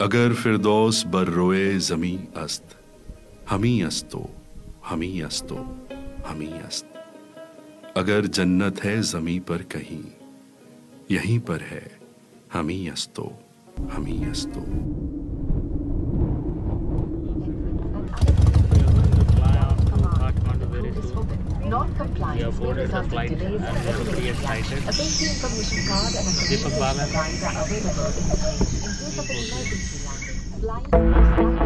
अगर फिरदौस बर रोए जमी अस्त हमी अस्तो हमी अस्तो हमी अस्त अगर जन्नत है जमी पर कहीं यहीं पर है हमी अस्तो हमी अस्तो result in delays and delays. A safety information card and a commission are available in the plane. Blind.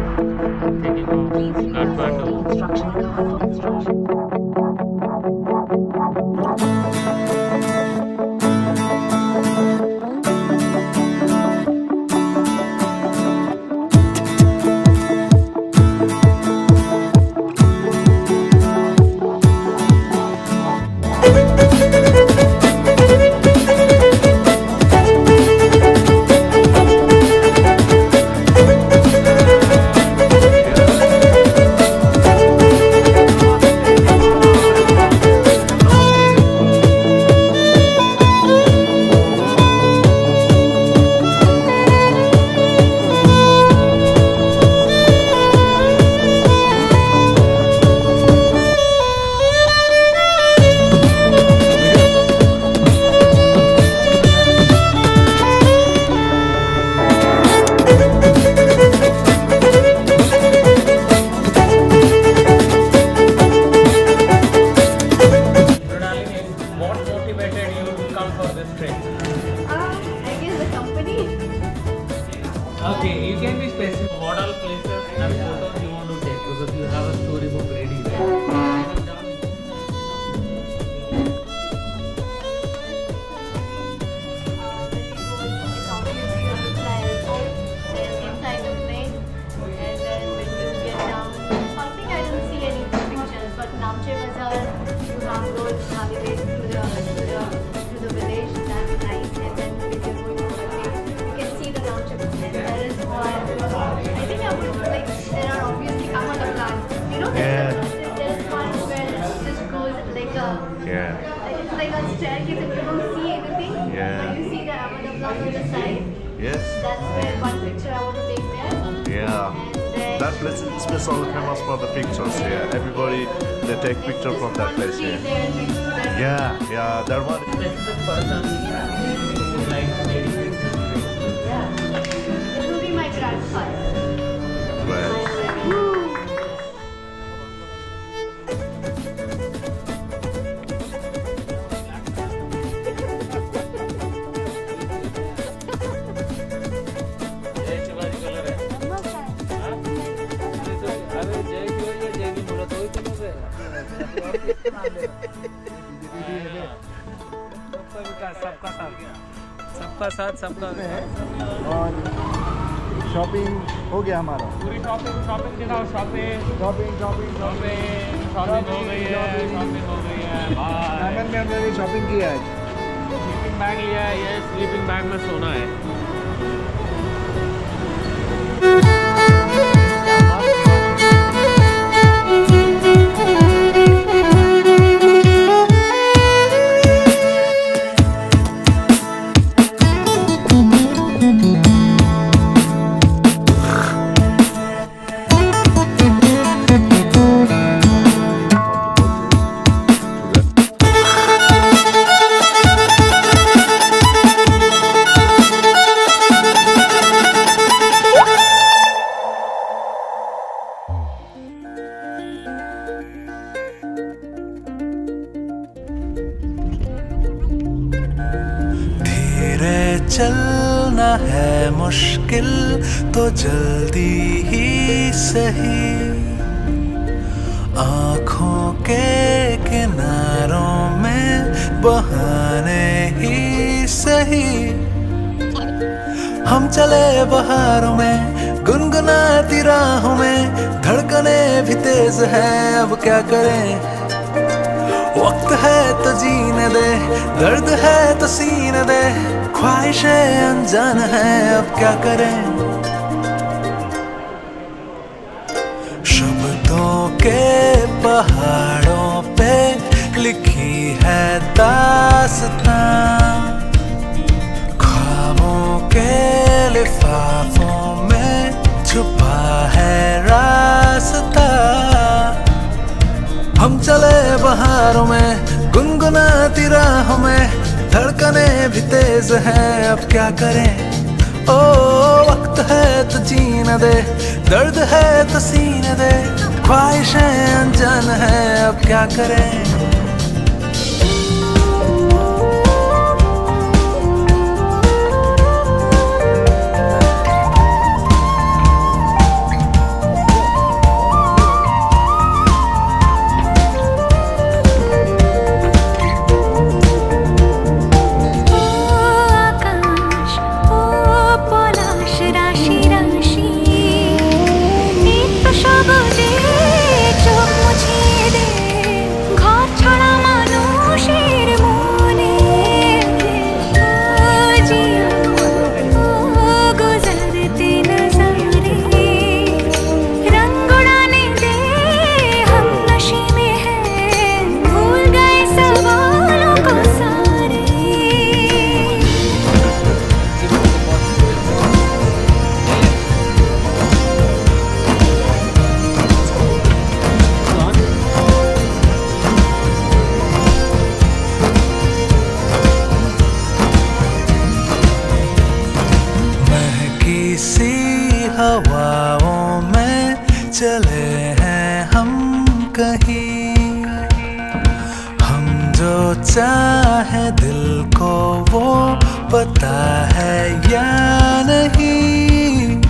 Yes. That's where one picture I want to take there. Yeah. And then That place is especially famous for the pictures here. Everybody they take picture from that place here. there next to that. Yeah, yeah. That one. सबका साथ सबका है और shopping हो गया हमारा। पूरी shopping shopping दिखाओ shopping shopping shopping shopping shopping हो गई है शॉपिंग हो गई है बाय में हमने भी शॉपिंग किया है स्लीपिंग बैग लिया है ये स्लीपिंग बैग में सोना है। आँखों के किनारों में बहाने ही सही। हम चले बहारों में, गुनगुनाती राहों में, धड़कने भी तेज है, अब क्या करें? वक्त है तो जीने दे, दर्द है तो सीने दे, ख्वाहिशें अनजान है, अब क्या करें? दासता ख्वाबों के लिफाफों में छुपा है रास्ता। हम चले बहारों में, गुनगुनाती राहों में, धड़कने भी तेज है, अब क्या करें? ओ, वक्त है तो जीन दे, दर्द है तो सीन दे, ख्वाहिशें अनजान है, अब क्या करें? सी हवाओं में चले हैं हम कहीं। हम जो चाहे दिल को वो पता है या नहीं।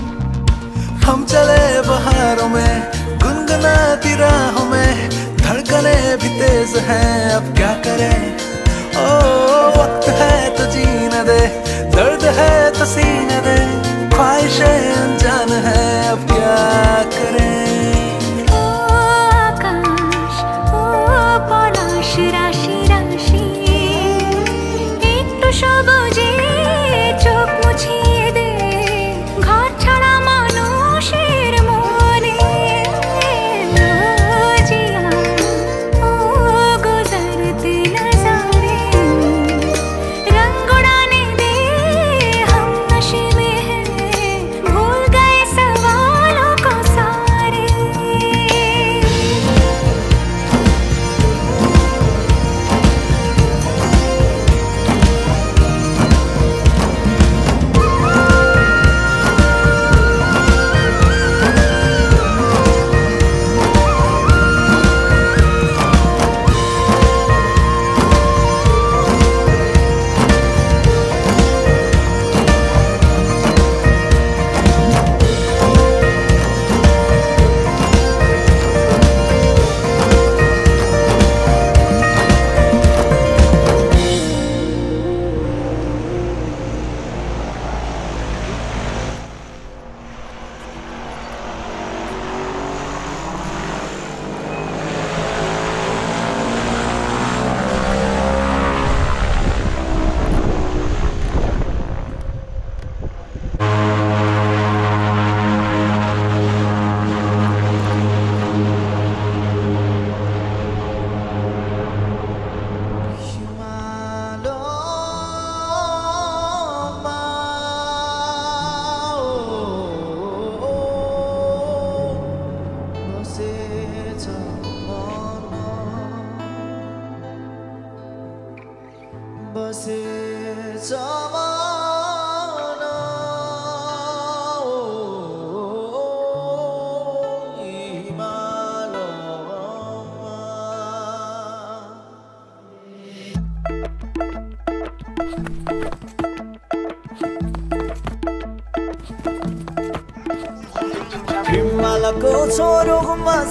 हम चले बहारों में, गुनगुनाती राहों में, धड़कने भी तेज हैं, अब क्या करें? ओ, वक्त है तो जीने दे, दर्द है तो सीने दे। ख्वाहिशें अनजान है अब क्या करें?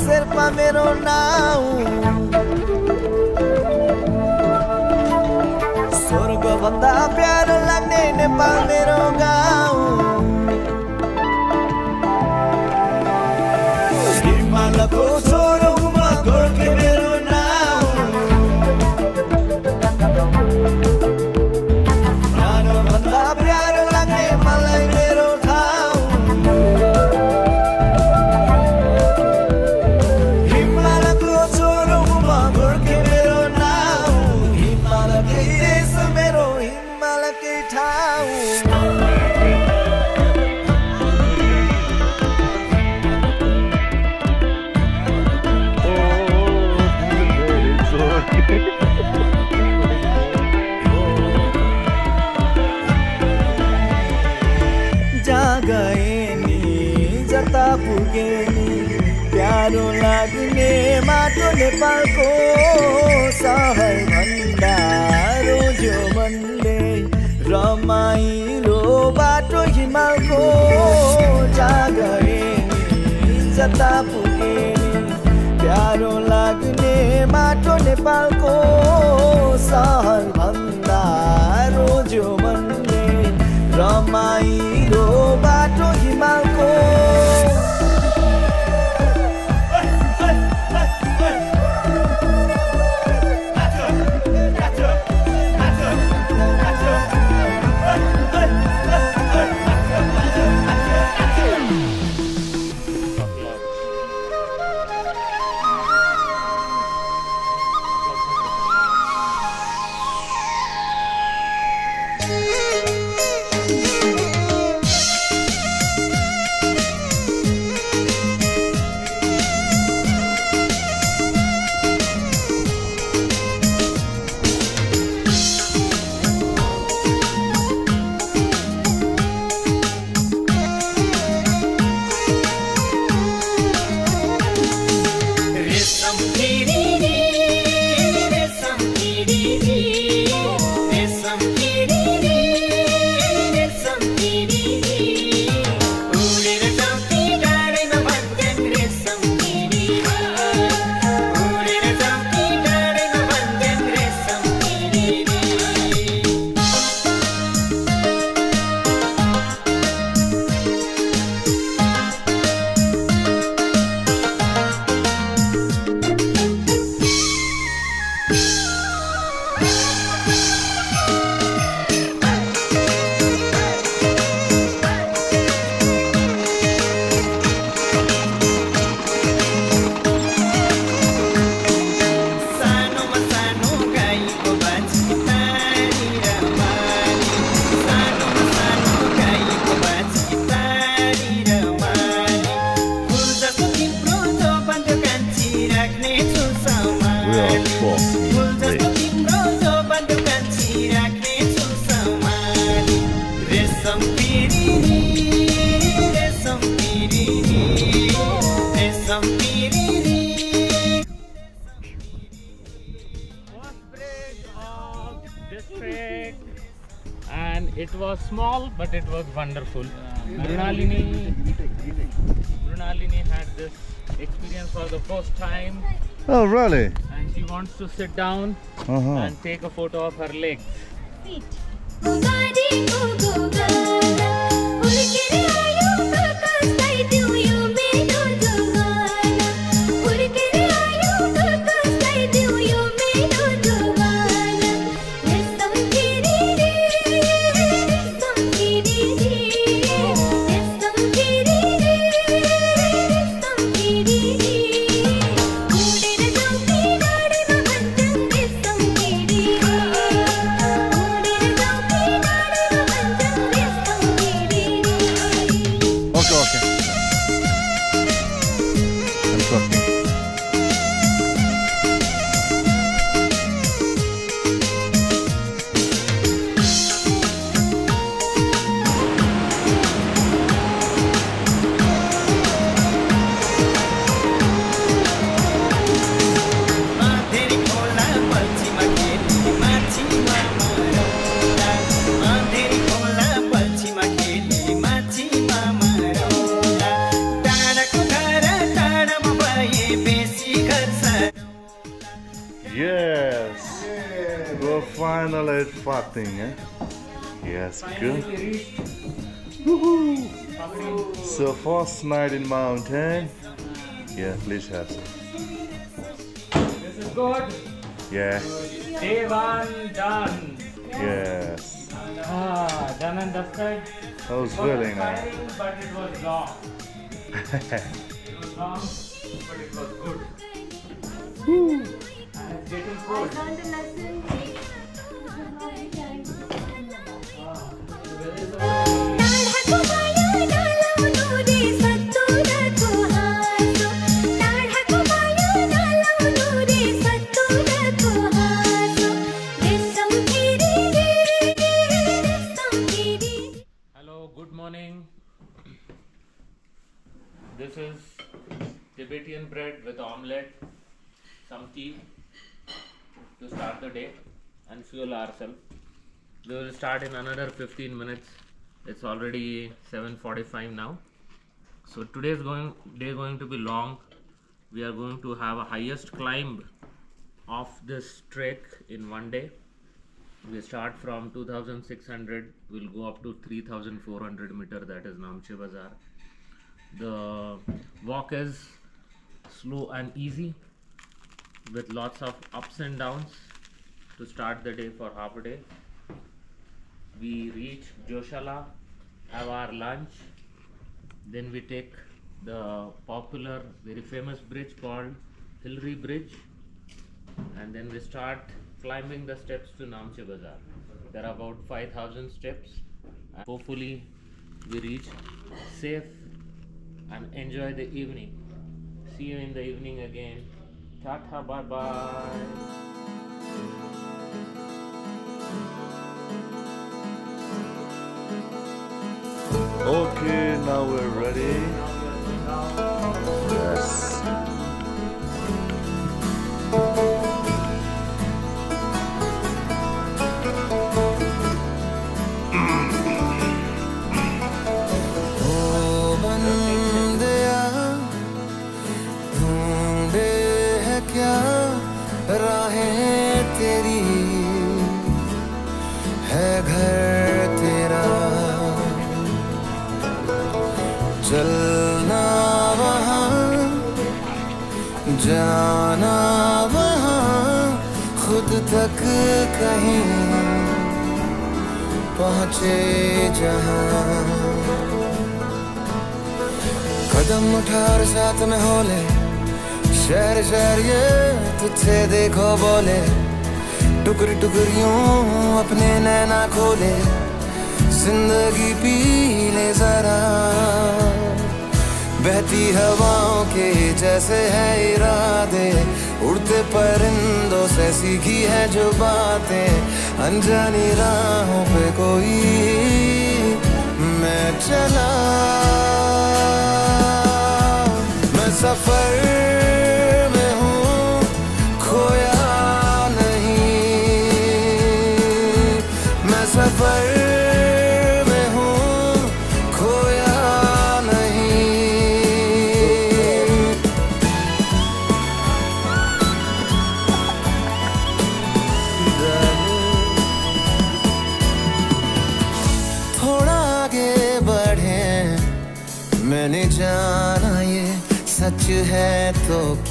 शेर्पा मेरो नाउँ। स्वर्गभन्दा प्यारो लाग्ने नेपाल मेरो नेपालको सहर wonderful. Brunalini, Brunalini had this experience for the first time. Oh, really? And she wants to sit down uh -huh. and take a photo of her legs. Feet. first in mountain. Yeah, please have some. This is good. Yeah. Day one done. Yes. Ah, done and dusted. That was really nice. But it was long. it was long, but it was good. Woo. And it's getting cold. I learned a lesson. Ah, the weather is omelette, some tea to start the day and fuel ourselves. We will start in another 15 minutes. It's already 7:45 now. So today's going day going to be long. We are going to have a highest climb of this trek in one day. We start from 2600, we'll go up to 3400 meter, that is Namche Bazaar. The walk is slow and easy with lots of ups and downs to start the day for half a day. We reach Joshala, have our lunch, then we take the popular, very famous bridge called Hillary Bridge, and then we start climbing the steps to Namche Bazaar. There are about 5000 steps. Hopefully, we reach safe and enjoy the evening. See you in the evening again. Tata, bye bye. Okay, now we're ready. Yes. कहीं पहुँचे जहाँ। कदम उठा साथ में हो ले शहर शहर ये तुझसे देखो बोले। टुकड़ी टुकड़ियों अपने नैना खोले, ज़िंदगी पी ले जरा। बहती हवाओं के जैसे है इरादे उड़ते परिंदों से सीखी है जो बातें, अनजानी राहों पे कोई मैं चला। मैं सफ़र में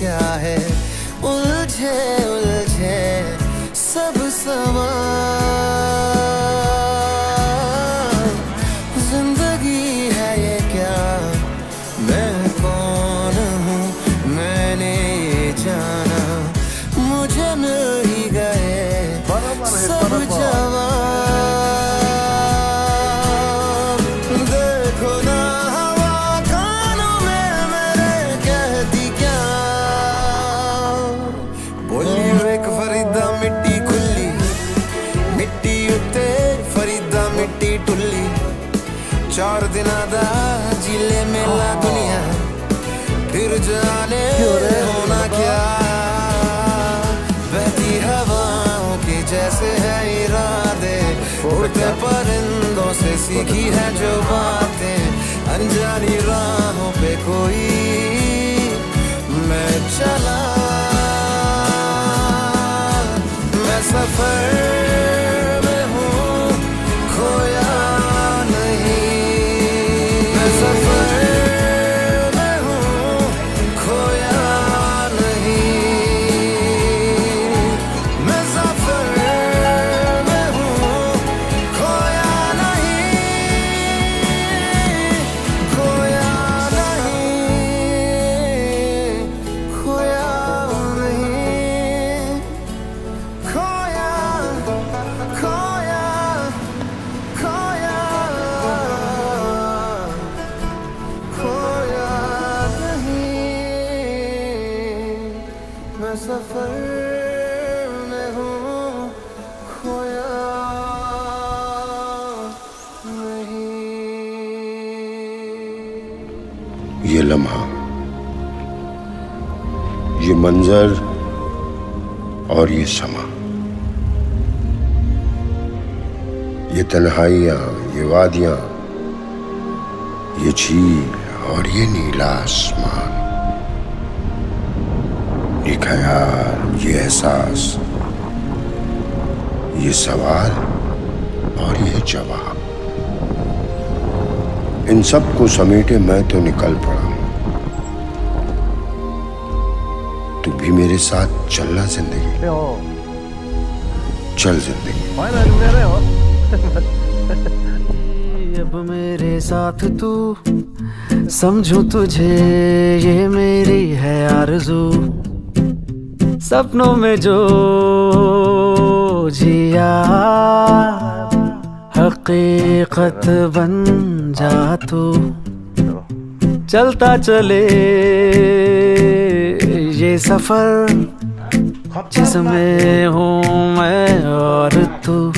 क्या है? उलझे उलझे सब सवाल चार दिना ज़िले मेला दुनिया फिर जाने होना क्या? बहती हवाओं के जैसे है इरादे उड़ते परिंदों से सीखी है जो बातें अनजानी राहों पे कोई मैं चला। मैं सफ़र मंजर और ये समा ये तन्हाइयाँ, ये वादियाँ, ये झील और ये नीला आसमान। ये ख्याल, ये एहसास, ये सवाल और ये जवाब। इन सबको समेटे मैं तो निकल पड़ा। भी मेरे साथ चलना ज़िंदगी। चल ज़िंदगी। अब मेरे साथ तू समझू तुझे ये मेरी है आरज़ू। सपनों में जो जिया हकीकत बन जा तू। चलता चले। सफ़र जिसमें हूँ मैं और तू।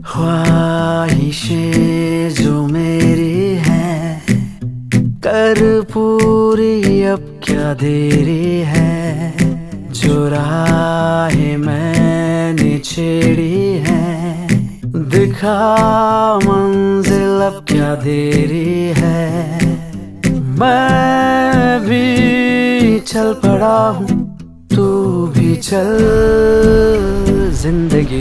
ख्वाहिशें जो मेरी हैं, कर पूरी अब क्या देरी है? जो राहें मैंने छेड़ी है, दिखा मंजिल अब क्या देरी है? मैं भी चल पड़ा हूँ तू भी चल ज़िंदगी।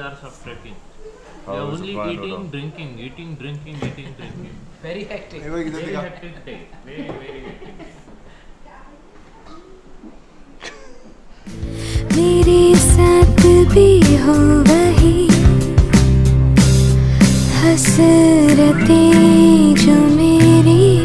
Five hours of trekking. How are only eating, drinking, eating, drinking, eating, drinking. Very hectic. Very hectic day. Very, very hectic. मेरे साथ भी हो वही हसरतें जो मेरी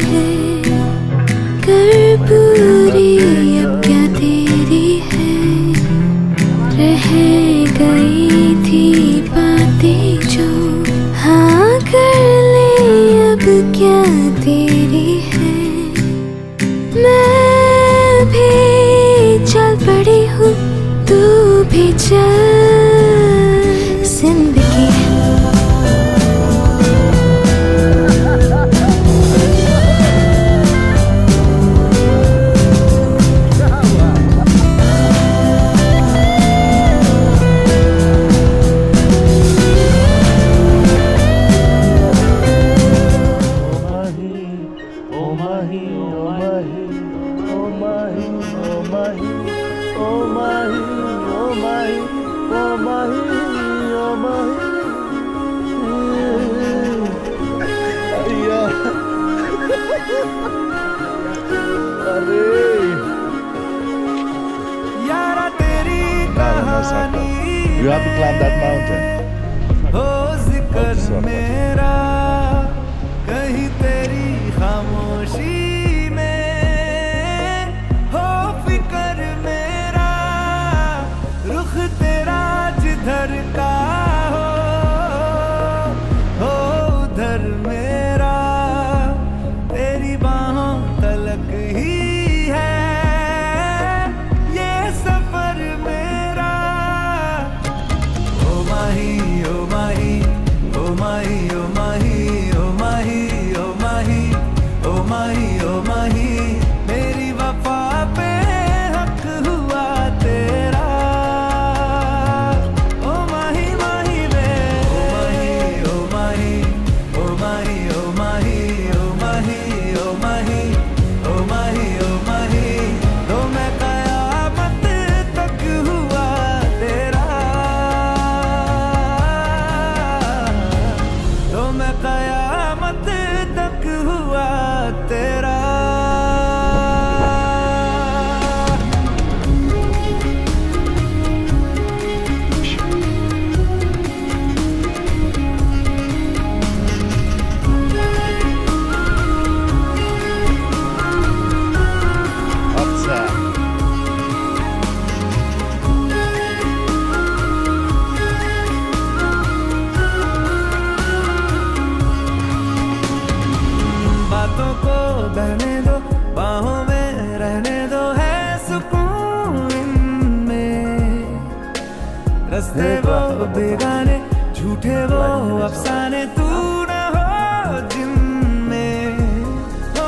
You have to climb that mountain. Oh, वो बेगाने, झूठे वो अफसाने, तू न हो जिनमें ओ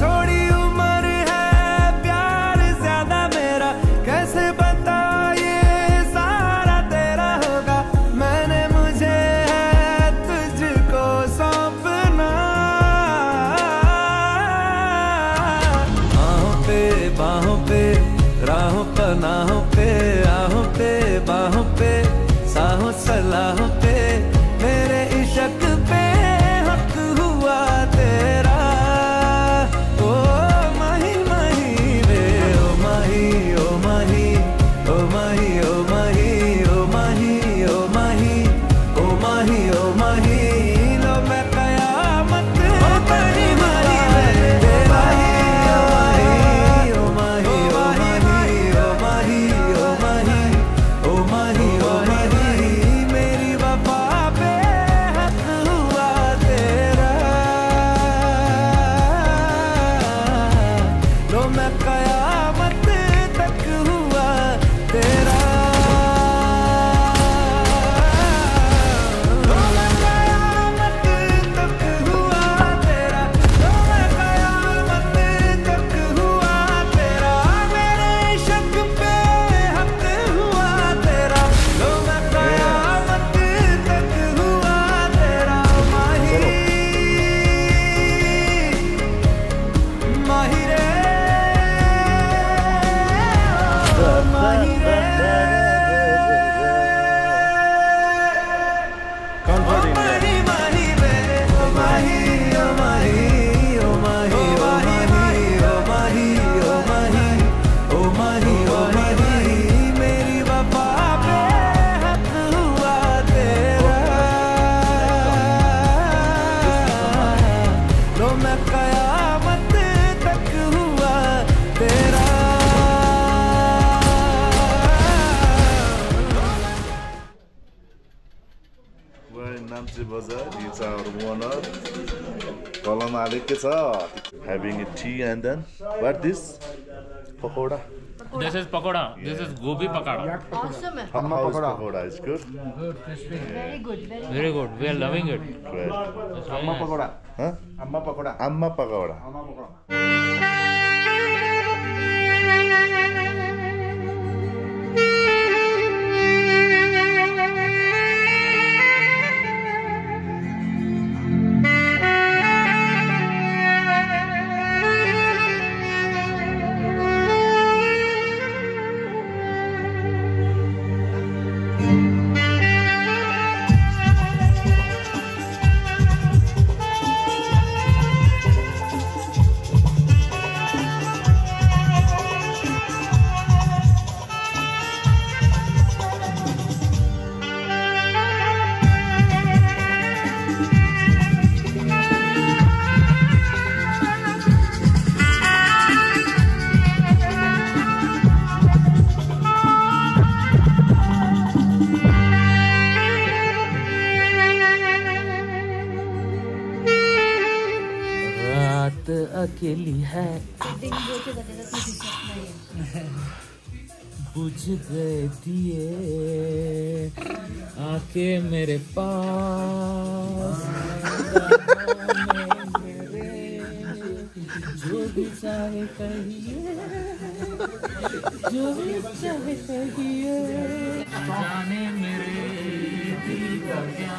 थोड़ी उम्र है, प्यार ज़्यादा मेरा, कैसे बता ये सारा तेरा होगा? मैंने मुझे है तुझको सौंपना। बाहों पे बाहों पे, राहों पनाहों पे Having a tea and then what this pakoda? This is pakoda. This is gobi pakoda. Awesome. How, how's pakoda? It's good? Good. Very good. Very, good. We are loving it. Great. Amma pakoda. Amma pakoda. Amma pakoda. Amma pakoda. है। बुझ गए दिए आके मेरे पास। जो भी चाहे कहिए, जो भी चाहे कहिए। जाने मेरे दिल का क्या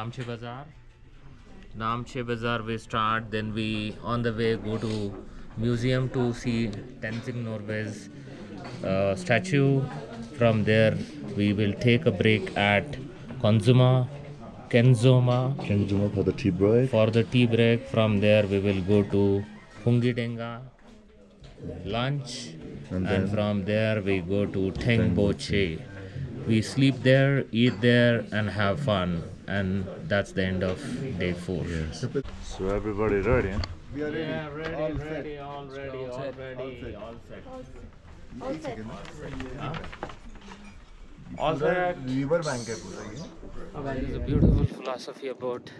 Namche Bazaar. Namche Bazaar we start, then we on the way go to museum to see Tenzing Norway's uh, statue. From there we will take a break at Konzuma, Kenzoma Kenzuma for the tea break. for the tea break. From there we will go to Fungidenga lunch, And and, from there we go to Tengboche. We sleep there, eat there, and have fun, and that's the end of day four. So everybody ready? Yeah, ready, all ready, all ready, all ready, all set. All set. Huh? All set. River bank है पूरा ये There is a beautiful philosophy about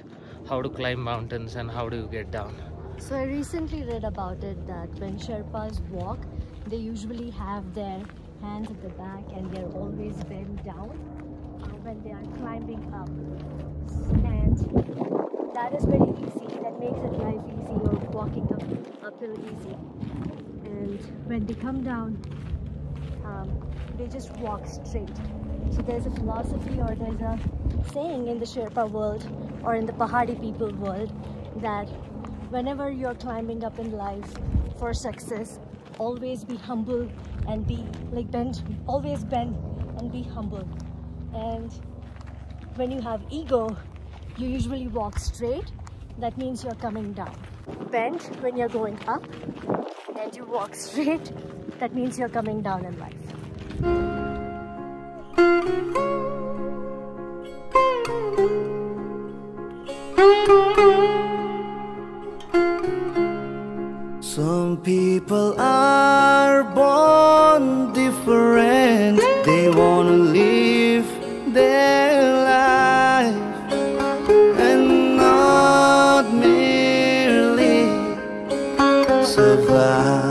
how to climb mountains and how do you get down. So I recently read about it that when Sherpas walk, they usually have their hands at the back and they're always bent down uh, when they are climbing up. And that is very easy. That makes it life easy or walking up uphill easy. And when they come down, um, they just walk straight. So there's a philosophy or there's a saying in the Sherpa world or in the Pahari people world that whenever you're climbing up in life for success, always be humble and be like bend, always bend and be humble. And when you have ego, you usually walk straight. That means you're coming down. Bend when you're going up, and you walk straight. That means you're coming down in life. Some people are born different. They wanna live their life and not merely survive.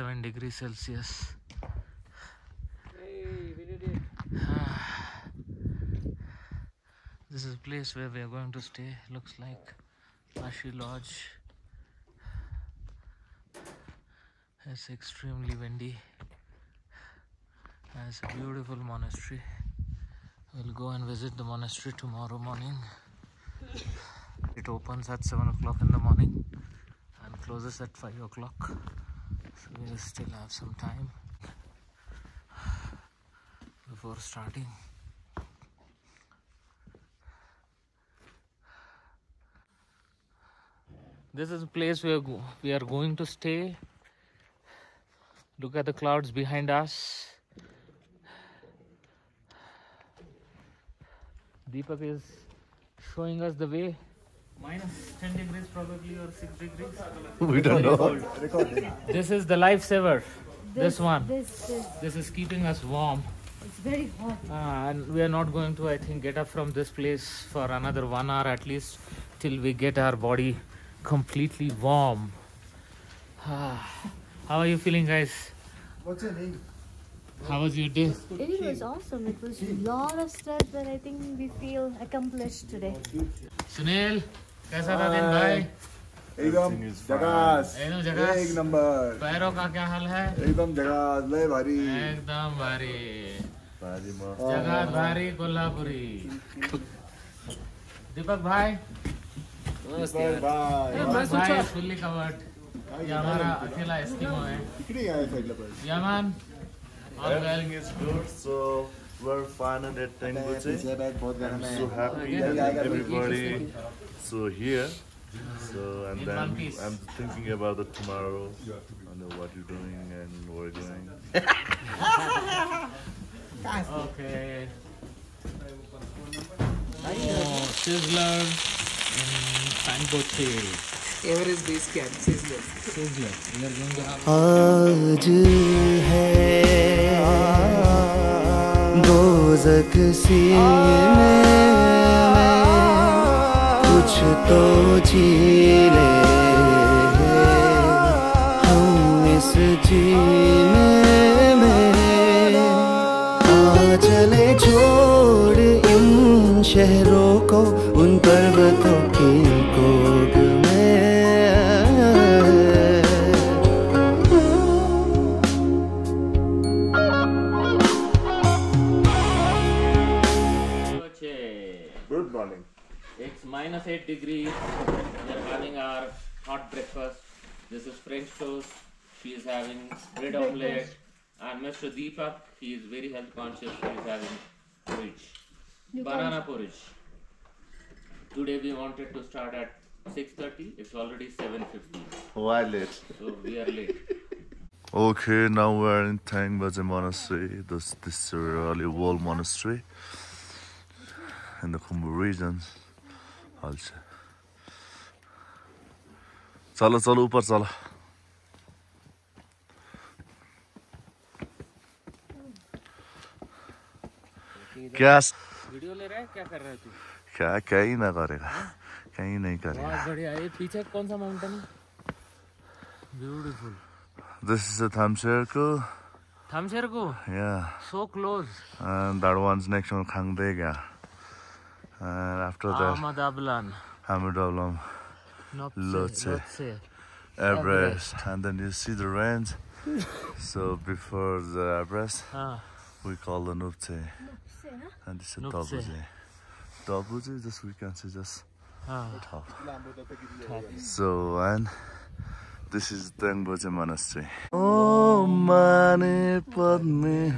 6 7 degrees Celsius. This is a place where we are going to stay. Looks like Ashi Lodge. It's extremely windy. It's a beautiful monastery. We'll go and visit the monastery tomorrow morning. It opens at 7 o'clock in the morning and closes at 5 o'clock. So we'll still have some time before starting. This is a place where we are going to stay. Look at the clouds behind us. Deepak is showing us the way. Minus 10 degrees probably or 6 degrees. We don't know. this is the lifesaver. This, this one. This, this. this is keeping us warm. It's very hot. Uh, and we are not going to, I think, get up from this place for another one hour at least till we get our body completely warm. How are you feeling, guys? What's your name? How was your day? It was awesome. It was a lot of stress, but I think we feel accomplished today. Sunil, कैसा था दिन भाई? एकदम जगास। एकदम। एक number. पैरों का क्या हाल है? एकदम जगास लय भारी। एकदम भारी। जगह भारी कोल्हापुरी। दीपक भाई? दीपक भाई। फुल्ली कवर्ड ये हमारा अकेला एस्किमो है। यमन. Everything is good, so were fun and at time good. I'm so happy and everybody so here. So and then I'm thinking about the tomorrow. I know what you're doing and what you're doing. okay. Oh, Sizzler and Fango Cheese. Ever is base Sizzler. Sizzler. We are going to have... दोजक सीने कुछ तो झीले हम इस जीने में आ चले छोड़ इन शहरों को, उन पर्वतों की कोग minus 8 degrees. We are having our hot breakfast. This is French toast. She is having bread omelette. And Mr. Deepak, he is very health conscious. He is having porridge. Banana porridge. Today we wanted to start at 6.30. It's already 7.50. Why late? So we are late. Okay, now we're in Tangbaje Monastery. This, this is a really old monastery in the Khumbu region. Also. चलो चलो ऊपर चलो क्या video ले रहा है क्या कर रहा है तू क्या क्या ही ना करेगा कहीं नहीं करेगा बहुत बढ़िया ये पीछे कौन सा माउंटेन है ब्यूटीफुल the Thamserku. थमशेर को Yeah. so close And that one's next one Khangdega. And after that, Ahmad Ablan Hamidalam, Nopse Lhotse, uh, uh, Everest. And then you see the range. so before the Everest, ah. we call the Nupte. And this is Dabuji. Dabuji, this we can see just ah. top. So, and this is Dengboje Monastery. Oh, mani padme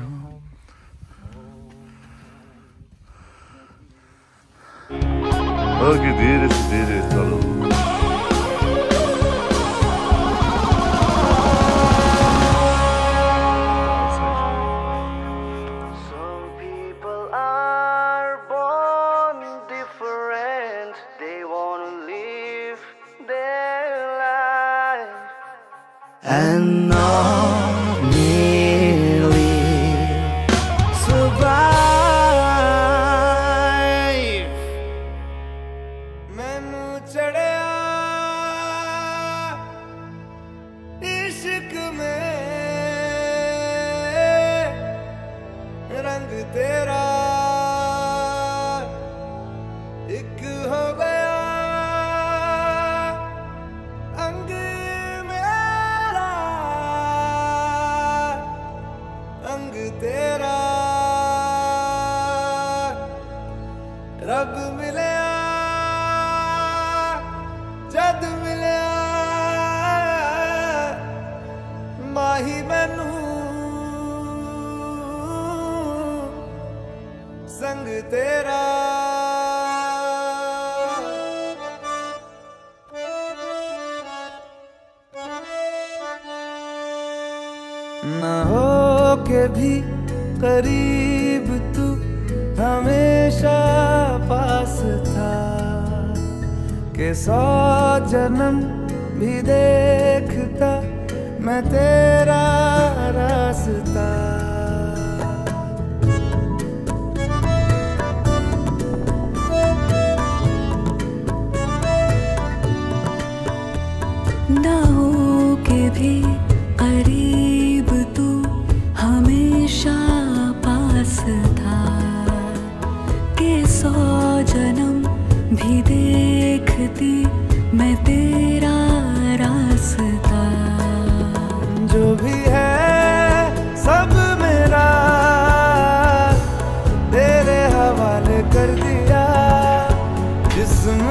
Okay, dearest, it, hello.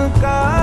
का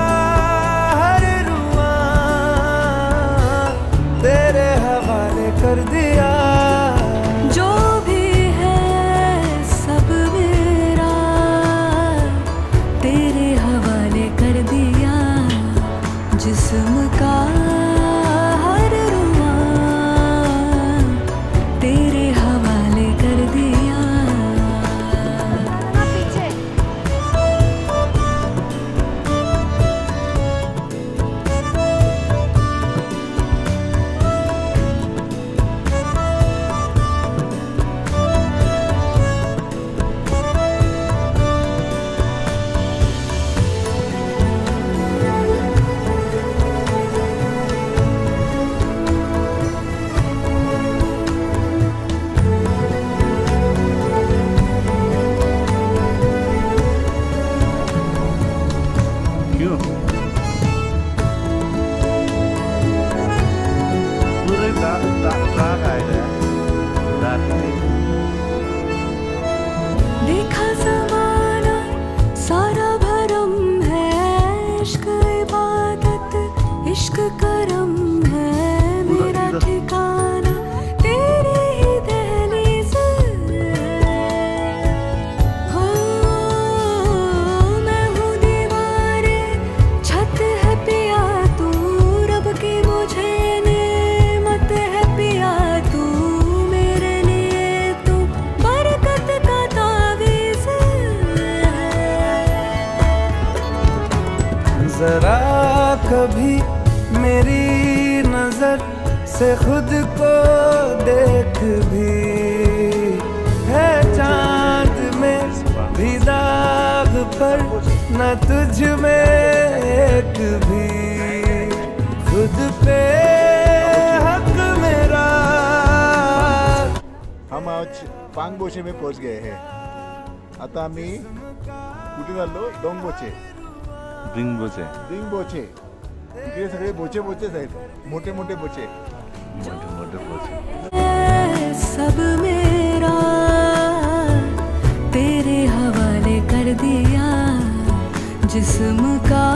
खुद पे हक मेरा। हम आज पांगबोचे में पहुँच गए हैं। आता आम्ही कुठे चाललो? डोंगबोचे। रिंग बसे डिंगबोचे। इकडे सगळे बोचे बोचेच आहेत. मोठे मोठे बोचे. मोठे मोठे है सब मेरा तेरे हवाले कर दिया जिस्म का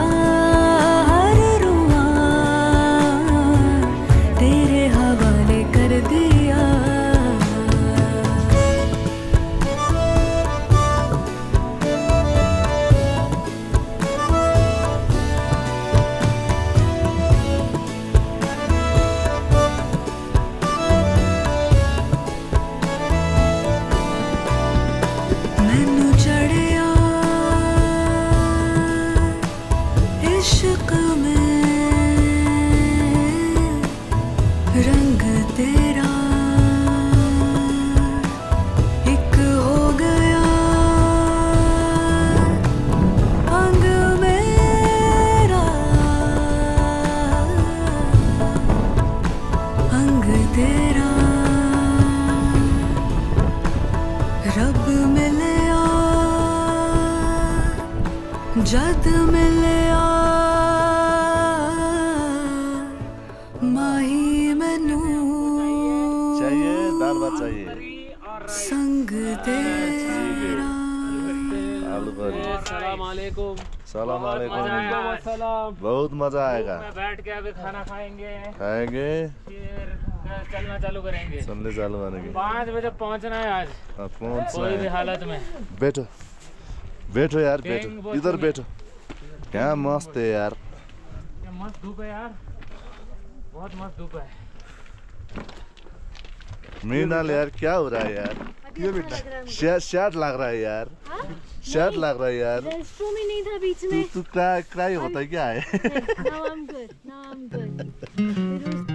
करेंगे। चलने चालू करेंगे पाँच बजे पहुँचना है आज। हाँ, पहुँचना कोई भी हालत में। बैठो। बैठो यार बैठो। इधर बैठो। क्या मस्त है यार। क्या मस्त धूप है यार। बहुत मस्त धूप है। मृणाल यार क्या हो रहा है यार? ये अच्छा है शर्ट शर्ट लग रहा है यार। हाँ? शर्ट लग रहा है यार। ही नहीं था बीच में। तू क्राई होता है क्या? है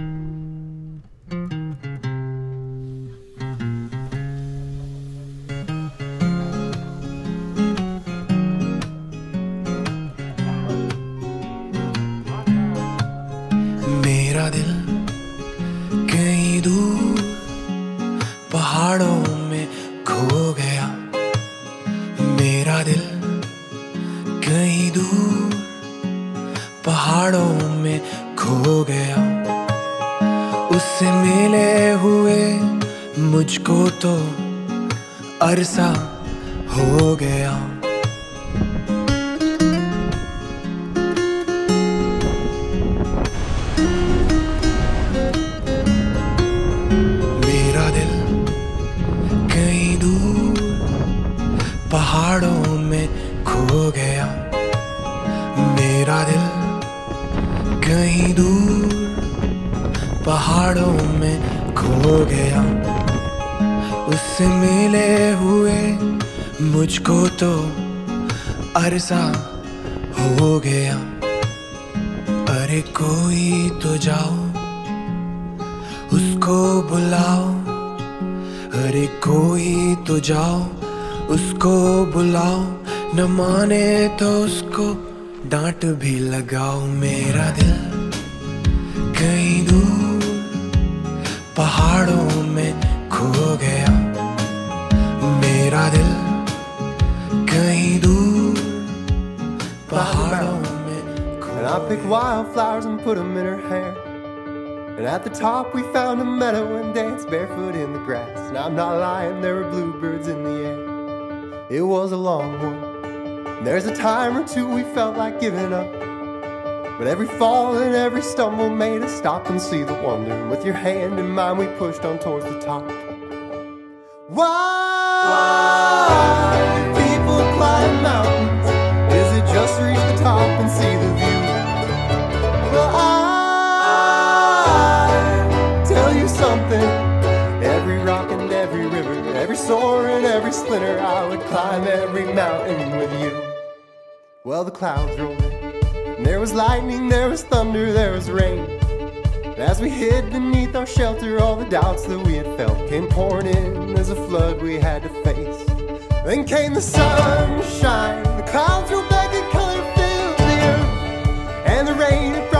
अरसा हो गया। डांट भी लगाओ मेरा दिल कहीं दूर पहाड़ों में खो गया मेरा दिल कहीं दूर पहाड़ों में And I picked wildflowers and put them in her hair. And at the top we found a meadow and danced barefoot in the grass. And I'm not lying, there were bluebirds in the air. It was a long one. There's a time or two we felt like giving up. But every fall and every stumble made us stop and see the wonder. With your hand in mine, we pushed on towards the top. Why do people climb mountains? Is it just to reach the top and see the view? Well, I tell you something. Every rock and every river, every soar and every splinter, I would climb every mountain with you. Well, the clouds rolled in. There was lightning, there was thunder, there was rain. As we hid beneath our shelter, all the doubts that we had felt came pouring in as a flood we had to face. Then came the sunshine, the clouds rolled back and color filled the earth. And the rain, it brought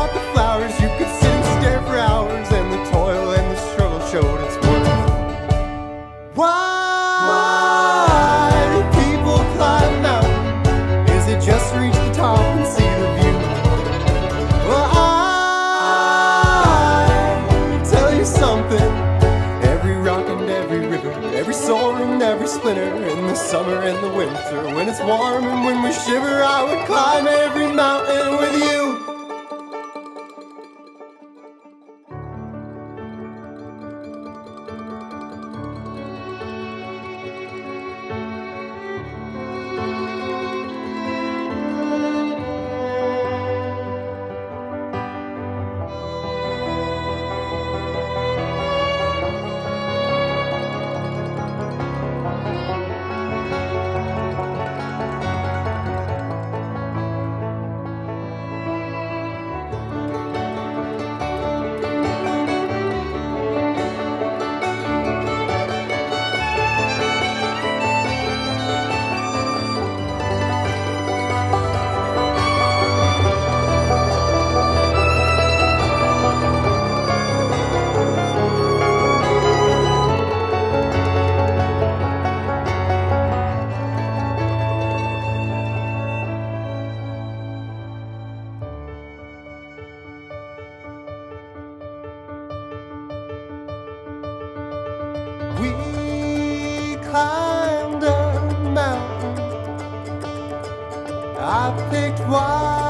summer and the winter, when it's warm and when we shiver, I would climb every mountain I picked wildflowers.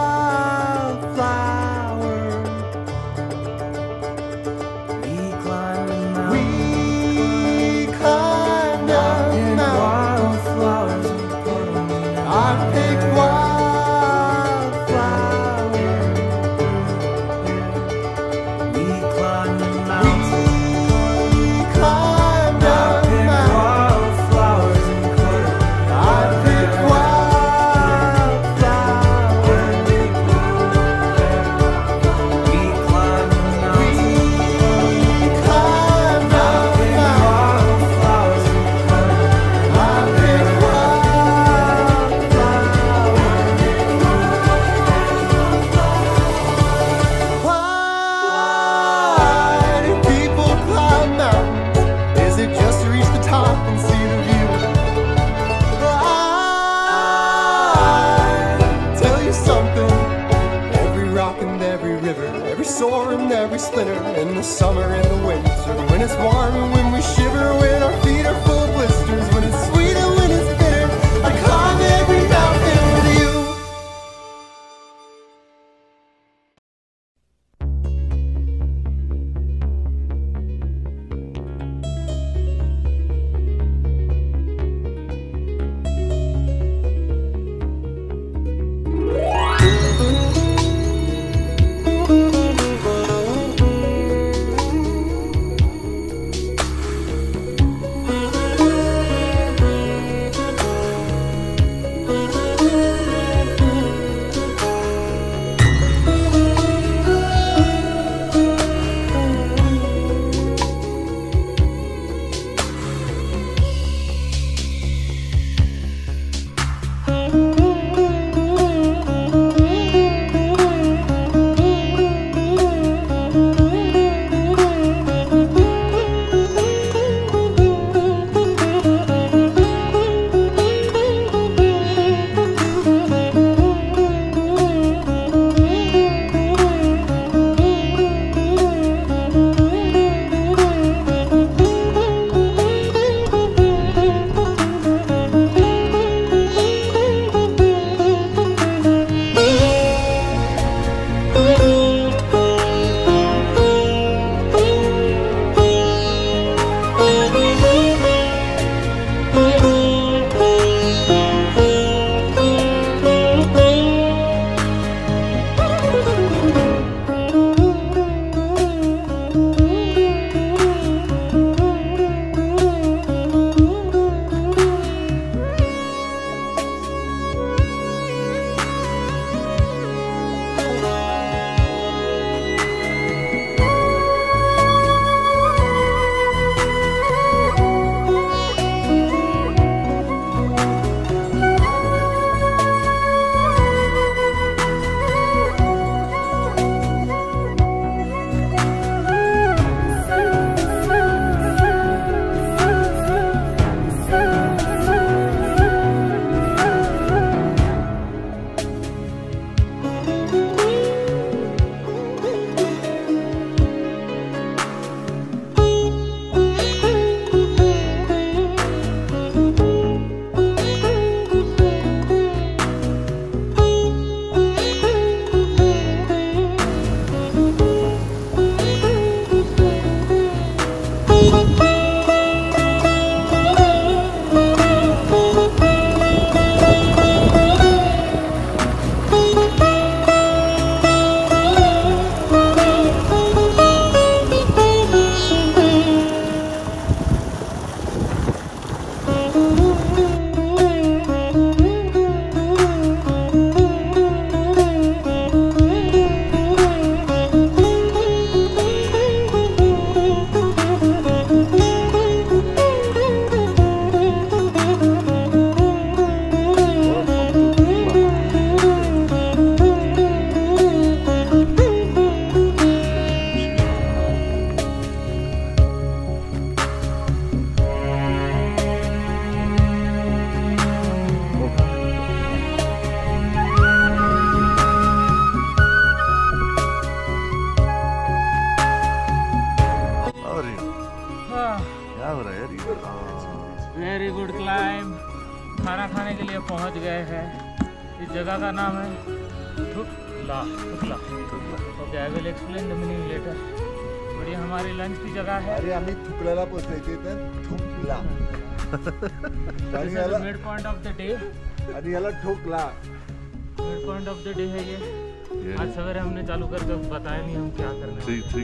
Of the day है ये। आज सवेरे हमने चालू करके बताया नहीं हम क्या करने थ्री थ्री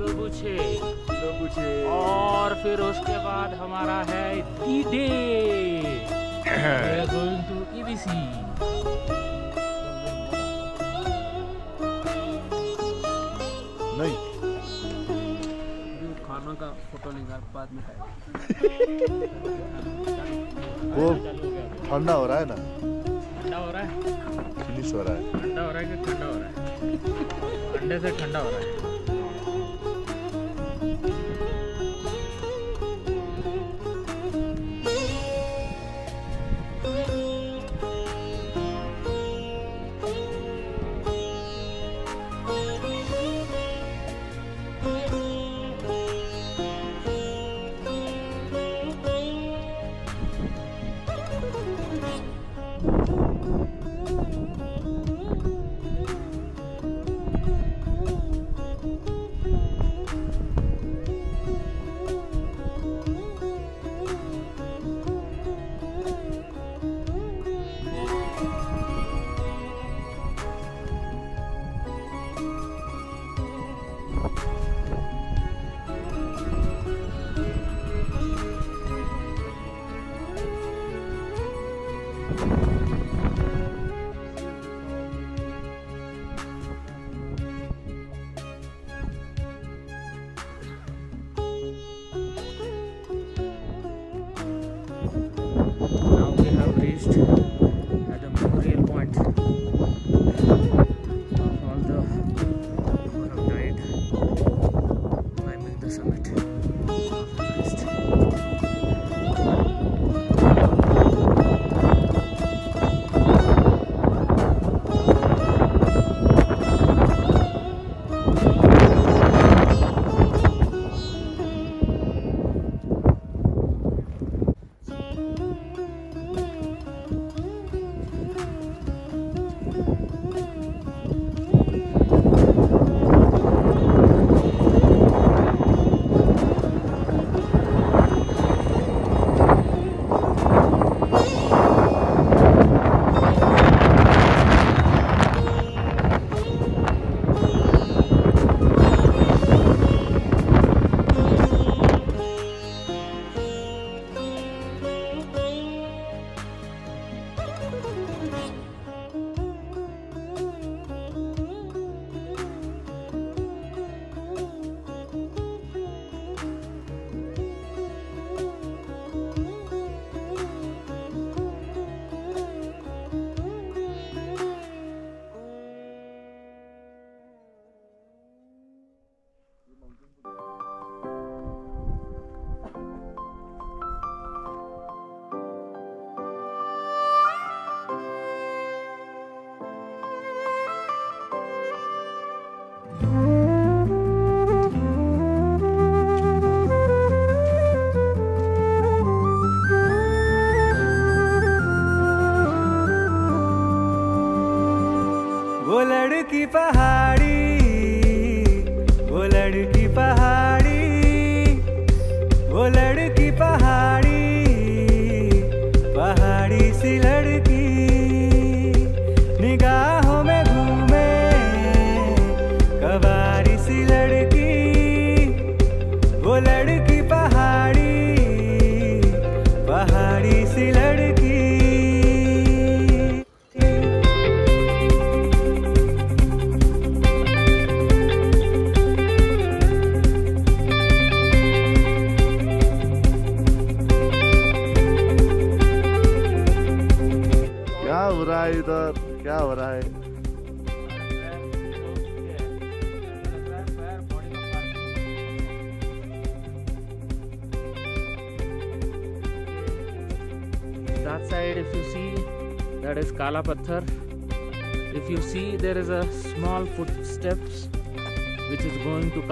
लोबुछे और फिर उसके बाद हमारा है डी बाद में वो ठंडा हो रहा है ना? ठंडा हो रहा है? फिनिश हो रहा है। ठंडा हो रहा है कि ठंडा हो रहा है? अंडे से ठंडा हो रहा है।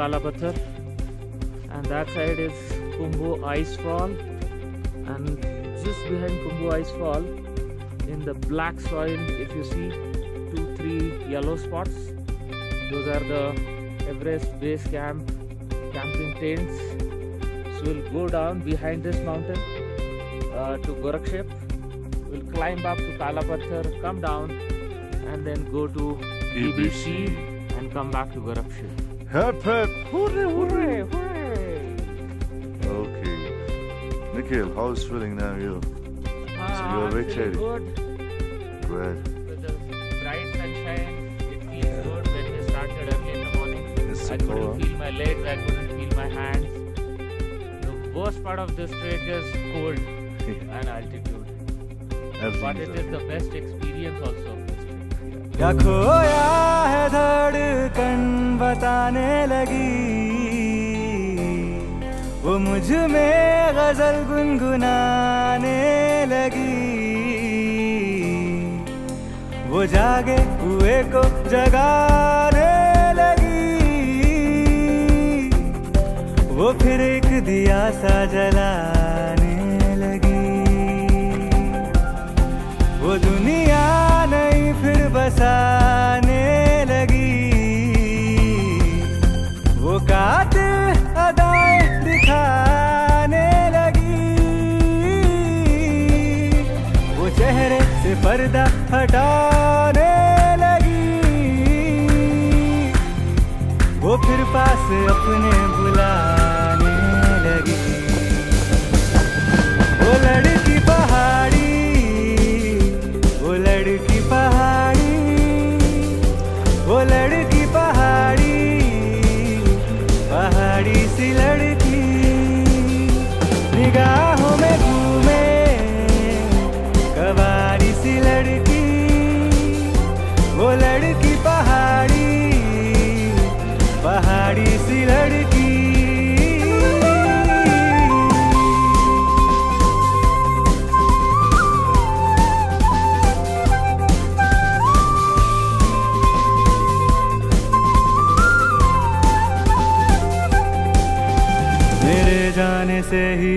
Going to Kala Pathar, and that side is Kumbu Ice Fall, and just behind Kumbu Ice Fall, in the black soil, if you see two, three yellow spots, those are the Everest Base Camp camping tents. So we'll go down behind this mountain uh, to Gorakshep. We'll climb up to Kalapathar, come down, and then go to EBC and come back to Gorakshep. Hip hip! Hooray, hooray, hooray! Okay. Nikhil, how's feeling now you? Ah, so you're I'm very feeling ready. good. Great. With the bright sunshine, it feels good when we started early in the morning. It's I couldn't feel my legs, I couldn't feel my hands. The worst part of this trek is cold and altitude. Everything But it is the best experience also of this trek. क्या खोया है धड़कन बताने लगी? वो मुझमें गज़ल गुनगुनाने लगी। वो जागे हुए को जगाने लगी। वो फिर एक दिया सा जलाने लगी। वो दुनिया बसाने लगी। वो कातिल अदाएँ दिखाने लगी। वो चेहरे से पर्दा हटाने लगी। वो फिर पास अपने बुलाने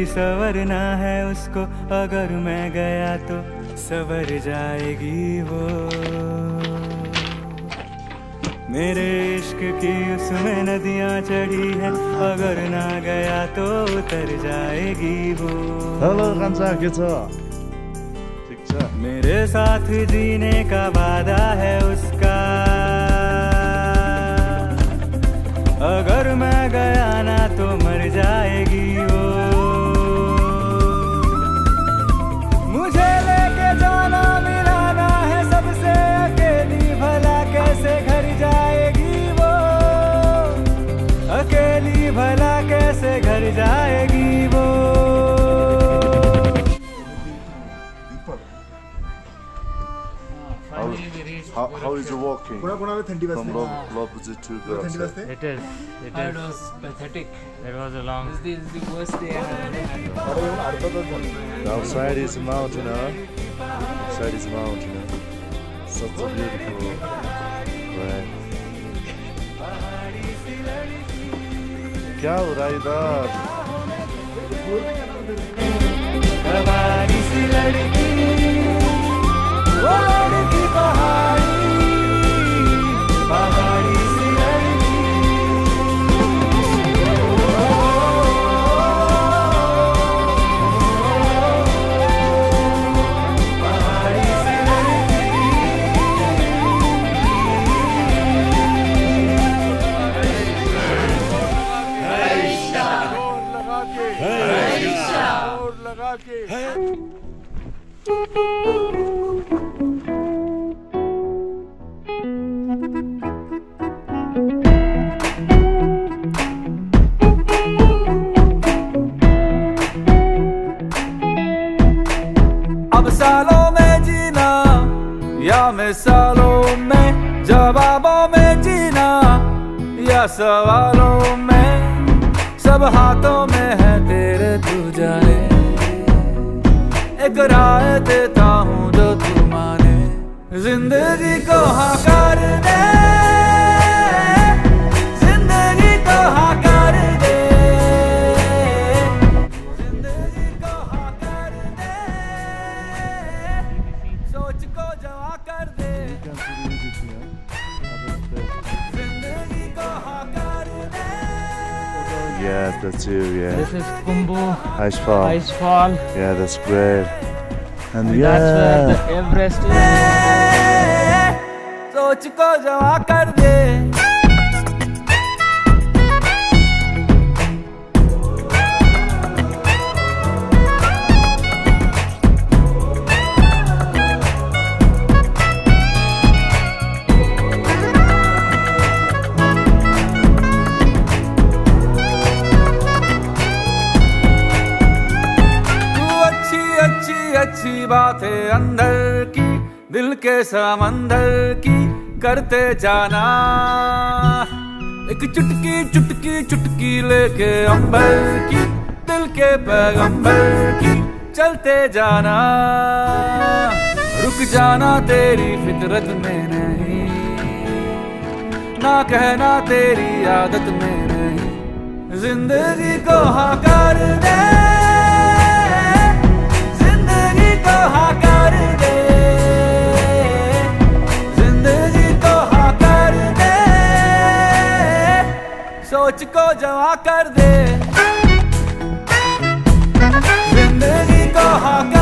सवरना है उसको अगर मैं गया तो सवर जाएगी वो। मेरे इश्क की उसमें नदियाँ चढ़ी है अगर ना गया तो उतर जाएगी वो। हेलो मेरे साथ जीने का वादा है उसका। अगर मैं गया ना तो मर जाएगी जाएगी वो How, how, how is your walking? कोणा कोणाला थंडी From वाजते Lop- Lopburi to तुला थंडी Grazia. वाजते It is. It It is. was pathetic. It was a long. This is the worst day I have ever had. अरे येऊन अडकतच झालं. The outside is a mountain, huh? Outside is a mountain, huh? Such a beautiful. Right. क्या हो रहा है इधर? लड़की लड़की पहाड़ी या मिसालों में जवाबों में जीना या सवालों में, सब हाथों में है तेरे तू जाने एक राय देता हूँ जो तू माने, ज़िंदगी को हकार दे Icefall. Icefall. Yeah, that's great. And And that's where yeah. the Everest is. दिल के समंदर की करते जाना। एक चुटकी चुटकी चुटकी लेके अंबर की, दिल के पैगंबर की चलते जाना। रुक जाना तेरी फितरत में नहीं, ना कहना तेरी आदत में नहीं। ज़िंदगी को हकार दे, ज़िंदगी को हकार सोच को जमा कर दे। ज़िंदगी को हकार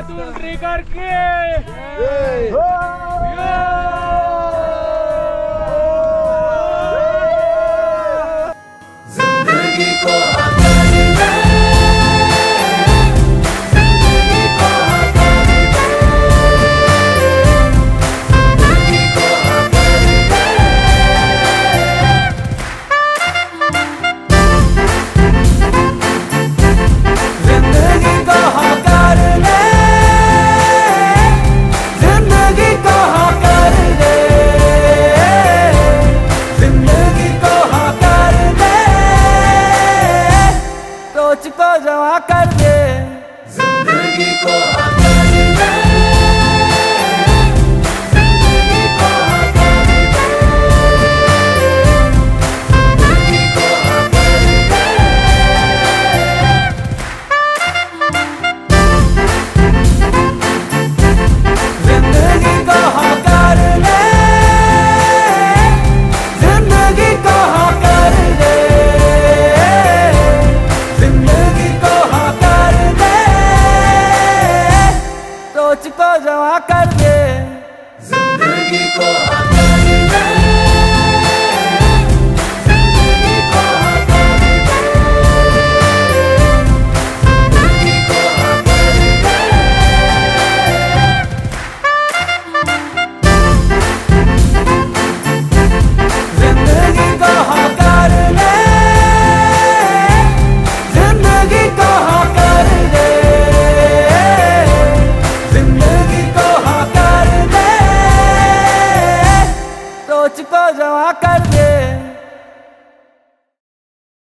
अफलातून ट्रिगर